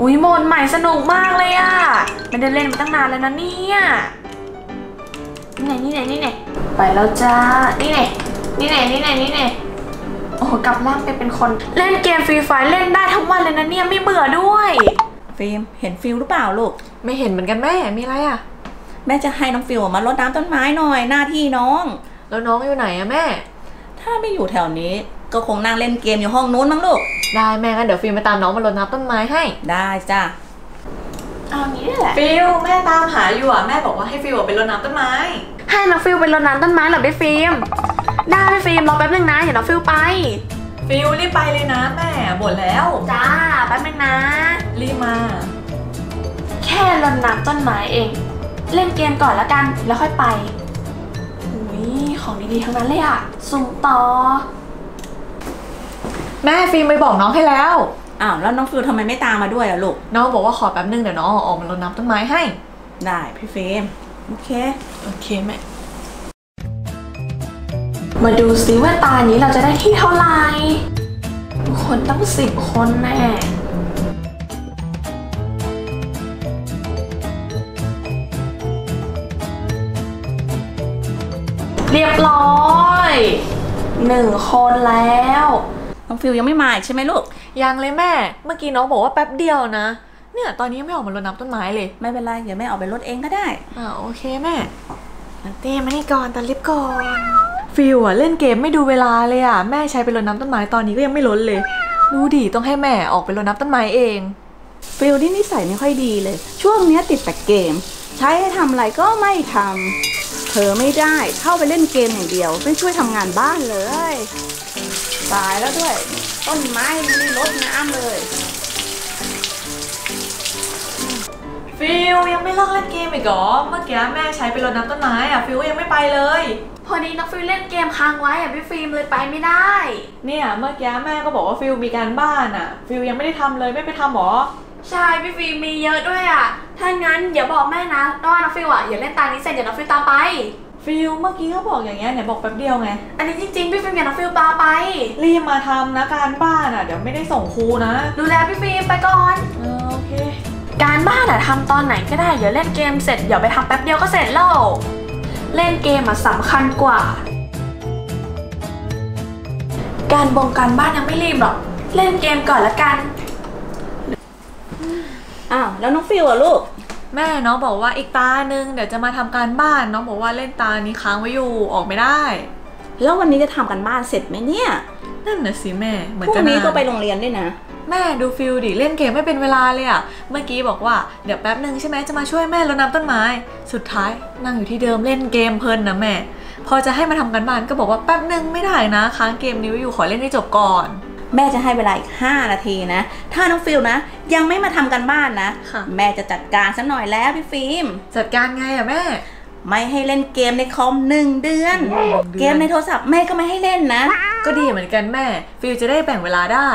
อุ้ยโหมดใหม่สนุกมากเลยอะไม่ได้เล่นมาตั้งนานแล้วนะเนี่ยนี่ไหนนี่ไหนนี่ไหนไปแล้วจ้า นี่ไหนนี่ไหนนี่ไหนนี่ไหนโอ้โหกลับร่างไปเป็นคน เล่นเกม Free Fire เล่นได้ทั้งวันเลยนะเนี่ยไม่เบื่อด้วยฟิล์มเห็นฟิวส์หรือเปล่าลูก ไม่เห็นเหมือนกันแม่ มีอะไรอะแม่จะให้น้องฟิวส์มารดน้ำต้นไม้หน่อยหน้าที่น้อง แล้วน้องอยู่ไหนอะแม่ ถ้าไม่อยู่แถวนี้ ก็คงนั่งเล่นเกมอยู่ห้องนู้นมั้งลูก ได้แม่งั้นเดี๋ยวฟิล์มไปตามน้องมารดน้ำต้นไม้ให้ ได้จ้ะเอางี้แหละฟิวส์แม่ตามหาอยู่อะแม่บอกว่าให้ฟิวส์ไปรดน้ำต้นไม้ ให้น้องฟิวส์ไปรดน้ำต้นไม้เหรอพี่ฟิล์มได้พี่ฟิล์มรอแป๊บนึงนะเดี๋ยวน้องฟิวส์ไป ฟิวส์รีบไปเลยนะแม่บ่นแล้วจ้าแป๊บนึงนะ รีบมา แค่รดน้ำต้นไม้เอง เล่นเกมก่อนแล้วกันแล้วค่อยไปอุ้ยของดีๆทั้งนั้นเลยอะสุ่มต่อ แม่ฟิล์มไปบอกน้องให้แล้ว อ้าวแล้วน้องฟิลทำไมไม่ตามมาด้วยอะลูก น้องบอกว่าขอแป๊บนึงเดี๋ยวน้องออกมารดน้ำต้นไม้ให้ ได้พี่ฟิล์มโอเค โอเคแม่ มาดูซิว่าตานี้เราจะได้ที่เท่าไหร่ คนตั้งสิบคนแน่เรียบร้อยหนึ่งคนแล้ว น้องฟิวส์ยังไม่มาอีกใช่ไหมลูก ยังเลยแม่ เมื่อกี้น้องบอกว่าแป๊บเดียวนะ เนี่ยตอนนี้ยังไม่ออกมารดน้ำต้นไม้เลย ไม่เป็นไรเดี๋ยวแม่ออกไปรดเองก็ได้ อ่าโอเคแม่เต้มานี่ก่อนตาลิฟก่อน ฟิวส์อะเล่นเกมไม่ดูเวลาเลยอะแม่ใช้ไปรดน้ำต้นไม้ตอนนี้ก็ยังไม่รดเลย ดูดิต้องให้แม่ออกไปรดน้ำต้นไม้เอง ฟิวส์นี่นิสัยไม่ค่อยดีเลย ช่วงเนี้ยติดแต่เกม ใช้ให้ทำอะไรก็ไม่ทำเผลอไม่ได้เข้าไปเล่นเกมอย่างเดียว ไม่ช่วยทำงานบ้านเลย ตายแล้วด้วย ต้นไม้ไม่ได้รดน้ำเลย ฟิวส์ยังไม่เลิกเล่นเกมอีกเหรอ เมื่อกี้แม่ใช้ไปรดน้ำต้นไม้อะฟิวส์ก็ยังไม่ไปเลย พอดีน้องฟิวส์เล่นเกมค้างไว้อะพี่ฟิล์มเลยไปไม่ได้ เนี่ยเมื่อกี้แม่ก็บอกว่าฟิวส์มีการบ้านอะฟิวส์ยังไม่ได้ทำเลยไม่ไปทำหรอ ใช่พี่ฟิล์มมีเยอะด้วยอะถ้างั้นอย่าบอกแม่นะว่าน้องฟิวส์อะเดี๋ยวเล่นตานี้เสร็จเดี๋ยวน้องฟิวส์ตามไป ฟิวส์เมื่อกี้ก็บอกอย่างเงี้ยเนี่ยบอกแป๊บเดียวไง อันนี้จริงๆ พี่ฟิล์มเดี๋ยวน้องฟิวส์ตามไป รีบมาทำนะการบ้านอะ เดี๋ยวไม่ได้ส่งครูนะ ดูแลพี่ฟิล์มไปก่อน เออโอเค การบ้านอะทำตอนไหนก็ได้ เดี๋ยวเล่นเกมเสร็จ เดี๋ยวไปทำแป๊บเดียวก็เสร็จแล้ว เล่นเกมอะสำคัญกว่า การบงการบ้านยังไม่รีบหรอก เล่นเกมก่อนละกัน อ้าวแล้วน้องฟิลอะลูก แม่น้องบอกว่าอีกตาหนึ่งเดี๋ยวจะมาทำการบ้านน้องบอกว่าเล่นตานี้ค้างไว้อยู่ออกไม่ได้ แล้ววันนี้จะทำกันบ้านเสร็จไหมเนี่ยนั่นน่ะสิแม่เหมือนพรุ่จะงนี้าก็ไปโรงเรียนด้วยนะ แม่ดูฟิลดิเล่นเกมไม่เป็นเวลาเลยอะเมื่อกี้บอกว่าเดี๋ยวแป๊บหนึ่งใช่ไหมจะมาช่วยแม่รดน้ำต้นไม้ สุดท้ายนั่งอยู่ที่เดิมเล่นเกมเพลินนะแม่ พอจะให้มาทำการบ้านก็บอกว่าแป๊บหนึ่งไม่ได้นะ ค้างเกมนี้ไว้อยู่ขอเล่นให้จบก่อน แม่จะให้เวลาอีก 5 นาทีนะ ถ้าน้องฟิวส์นะ ยังไม่มาทำการบ้านนะค่ะแม่จะจัดการซะหน่อยแล้วพี่ฟิล์ม จัดการไงอะแม่ ไม่ให้เล่นเกมในคอมหนึ่งเดือนหนึ่งเดือน เกมในโทรศัพท์แม่ก็ไม่ให้เล่นนะ ก็ดีเหมือนกันแม่ ฟิวส์จะได้แบ่งเวลาได้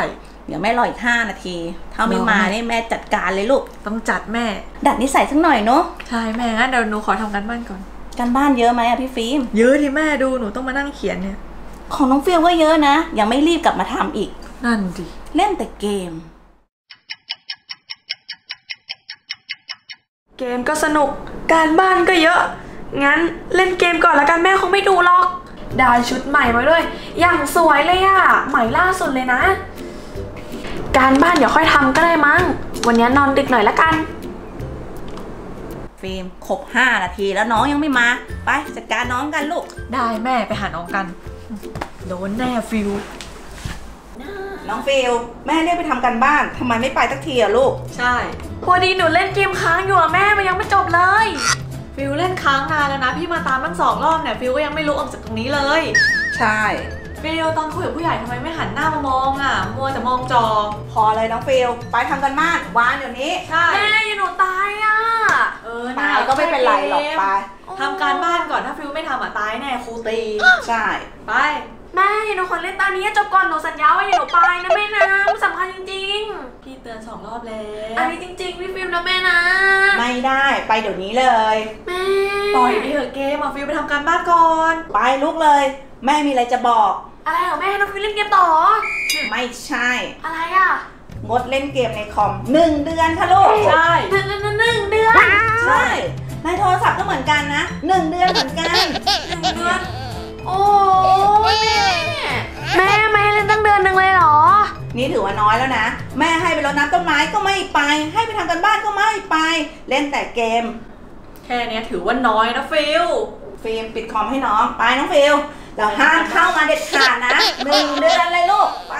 เดี๋ยวแม่รออีก 5 นาที ถ้าไม่รอมาแม่เนี่ยแม่จัดการเลยลูก ต้องจัดแม่ ดัดนิสัยสักหน่อยเนาะ ใช่แม่งั้นเดี๋ยวหนูขอทำกันบ้านก่อนการบ้านเยอะไหมอะพี่ฟิล์ม เยอะที่แม่ดูหนูต้องมานั่งเขียนเนี่ย ของน้องฟิลก็เยอะนะ ยังไม่รีบกลับมาทำอีก นั่นดิ เล่นแต่เกม เกมก็สนุก การบ้านก็เยอะ งั้นเล่นเกมก่อนละกันแม่คงไม่ดูหรอก ได้ชุดใหม่มาด้วย อย่างสวยเลยอะใหม่ล่าสุดเลยนะ การบ้านเดี๋ยวค่อยทำก็ได้มั้ง วันนี้นอนดึกหน่อยละกันฟิล์มครบ5นาทีแล้วน้องยังไม่มา ไปจัดการน้องกันลูก ได้แม่ไปหาน้องกัน โดนแน่ฟิวส์ น้องฟิวส์แม่เรียกไปทำการบ้านทำไมไม่ไปสักทีอะลูก ใช่ พอดีหนูเล่นเกมค้างอยู่อะแม่มันยังไม่จบเลย ฟิวส์เล่นค้างนานแล้วนะ พี่มาตามตั้งสองรอบเนี่ยฟิวส์ก็ยังไม่ลุกออกจากตรงนี้เลยใช่ ฟิวส์ตอนคุยกับผู้ใหญ่ทำไมไม่หันหน้ามามองอะ มัวแต่มองจอ พอเลยน้องฟิวส์ไปทำการบ้านวางเดี๋ยวนี้ใช่ แม่เดี๋ยวหนูตายอะเออตายก็ไม่เป็นไรหรอกไปทำการบ้านก่อนถ้าฟิวส์ไม่ทำอะตายแน่ครูตี ใช่ ไป แม่เดี๋ยวหนูขอเล่นตานี้ให้จบก่อนหนูสัญญาว่าเดี๋ยวหนูไปนะแม่นะมันสำคัญจริง พี่เตือนสองรอบแล้วอันนี้จริง ๆ พี่ฟิล์มนะแม่นะ ไม่ได้ไปเดี๋ยวนี้เลย แม่ปล่อยไปเถอะเกมอะฟิวส์ไปทำการบ้านก่อน ไปลุกเลย แม่มีอะไรจะบอก อะไรเหรอแม่น้องฟิล์มเล่นเกมต่อ ไม่ใช่ อะไรอะงดเล่นเกมในคอมหนึ่งเดือนค่ะลูกใช่หนึ่งหนึ่งหนึ่งหนึ่งเดือนใช่ในโทรศัพท์ก็เหมือนกันนะหนึ่งเดือนเหมือนกัน หนึ่งเดือน โอ้ นี่ถือว่าน้อยแล้วนะ แม่ให้ไปรดน้ำต้นไม้ก็ไม่ไป ให้ไปทำกันบ้านก็ไม่ไป เล่นแต่เกม แค่เนี้ยถือว่าน้อยนะฟิวส์ฟิล์มปิดคอมให้น้องไปน้องฟิวส์เราห้ามเข้ามาเด็ดขาดนะหนึ่งเดือนเลยลูกไป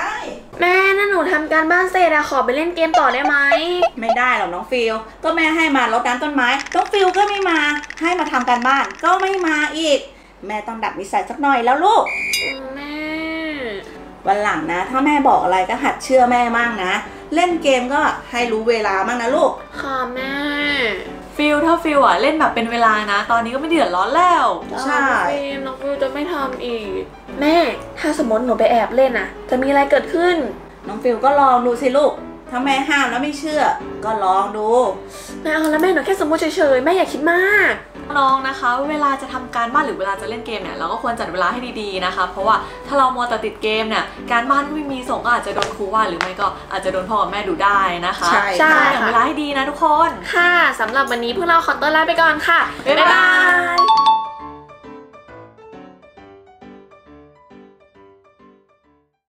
แม่นั่นหนูทำการบ้านเสร็จอะขอไปเล่นเกมต่อได้ไหม ไม่ได้หรอกน้องฟิวส์ก็แม่ให้มารดน้ำต้นไม้น้องฟิวส์ก็ไม่มา ให้มาทำการบ้านก็ไม่มาอีก แม่ต้องดัดนิสัยสักหน่อยแล้วลูก แม่ วันหลังนะ ถ้าแม่บอกอะไรก็หัดเชื่อแม่มั่งนะ เล่นเกมก็ให้รู้เวลามั่งนะลูก ค่ะแม่ ฟิวส์ถ้าฟิวส์อะเล่นแบบเป็นเวลานะ ตอนนี้ก็ไม่เดือดร้อนแล้วใช่ ฟิล์มน้องฟิวส์จะไม่ทำอีก แม่ ถ้าสมมติหนูไปแอบเล่นอะจะมีอะไรเกิดขึ้น น้องฟิวส์ก็ลองดูสิลูก ถ้าแม่ห้ามแล้วไม่เชื่อ ก็ลองดู ไม่เอาแล้วแม่หนูแค่สมมติเฉยๆ แม่อย่าคิดมาก น้องนะคะ เวลาจะทำการบ้านหรือเวลาจะเล่นเกมเนี่ยเราก็ควรจัดเวลาให้ดีๆนะคะ เพราะว่าถ้าเรามัวแต่ติดเกมเนี่ยการบ้านที่ไม่มีส่งก็อาจจะโดนครูว่าหรือไม่ก็อาจจะโดนพ่อกับแม่ดูได้นะคะใช่ใช่แบ่งเวลาให้ดีนะทุกคน ค่ะสำหรับวันนี้พวกเราขอตัวลาไปก่อนค่ะบ๊ายบายย